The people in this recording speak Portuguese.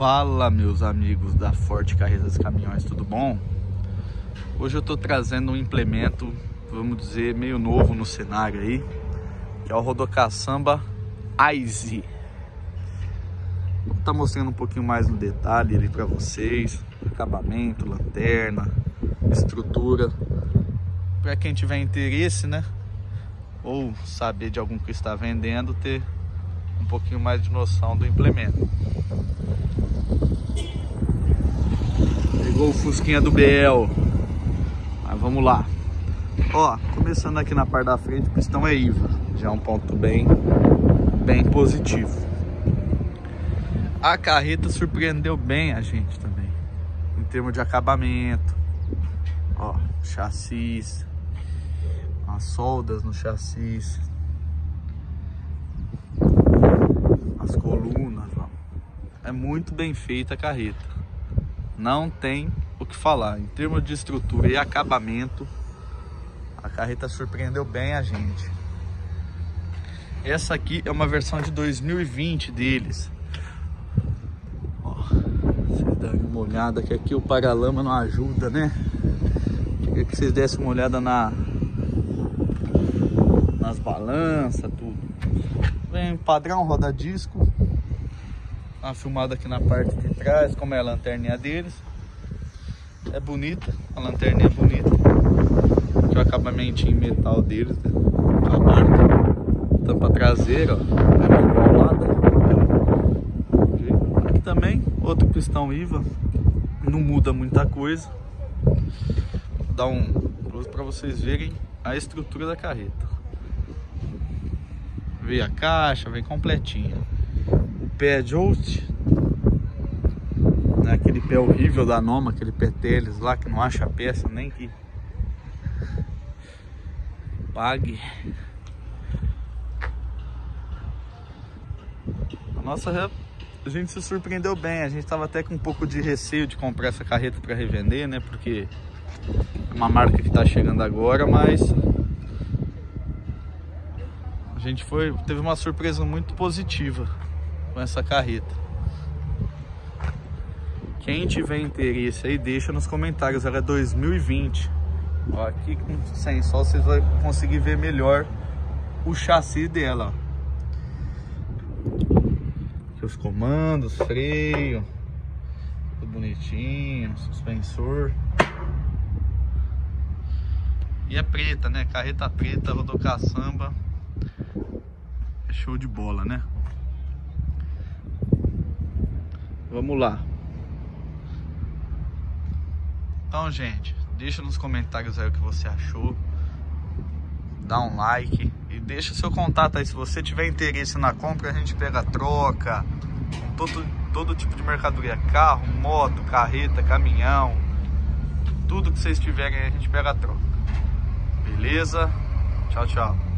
Fala meus amigos da Forte Carretas Caminhões, tudo bom? Hoje eu tô trazendo um implemento, vamos dizer, meio novo no cenário aí, que é o Rodocaçamba Ice. Vou estar tá mostrando um pouquinho mais no detalhe ali para vocês, acabamento, lanterna, estrutura, para quem tiver interesse, né? Ou saber de algum que está vendendo, ter um pouquinho mais de noção do implemento. Pegou o Fusquinha do BL. Mas vamos lá. Ó, começando aqui na parte da frente, o pistão é IVA. Já é um ponto bem, bem positivo. A carreta surpreendeu bem a gente também. Em termos de acabamento. Ó, chassis. As soldas no chassis. As colunas, ó. É muito bem feita a carreta não tem o que falar. Em termos de estrutura e acabamento, a carreta surpreendeu bem a gente. Essa aqui é uma versão de 2020 deles. Ó, vocês uma olhada que aqui o paralama não ajuda, né? Queria que vocês dessem uma olhada na nas balanças, tudo. Vem padrão roda disco uma filmada aqui na parte de trás, como é a lanterninha deles. É bonita, a lanterninha é bonita. Aqui o acabamento em metal deles, né? a marca. Tampa traseira, ó, é. Aqui também, outro pistão IVA. Não muda muita coisa. Vou dar um para vocês verem a estrutura da carreta. Vem a caixa, vem completinha pé host, né? aquele pé horrível da Noma, aquele pé teles lá que não acha peça nem que pague. A nossa a gente se surpreendeu bem, a gente estava até com um pouco de receio de comprar essa carreta para revender, né? Porque é uma marca que está chegando agora, mas a gente foi teve uma surpresa muito positiva com essa carreta. Quem tiver interesse aí, deixa nos comentários. Ela é 2020. Ó, aqui com sem sol vocês vão conseguir ver melhor o chassi dela. Aqui os comandos, freio, tudo bonitinho, suspensor. E é preta, né? Carreta preta, rodocaçamba. É show de bola, né? Vamos lá. Então, gente, deixa nos comentários aí o que você achou. Dá um like e deixa seu contato aí. Se você tiver interesse na compra, a gente pega troca, todo, todo tipo de mercadoria, carro, moto, carreta, caminhão, tudo que vocês tiverem a gente pega troca. Beleza? Tchau, tchau.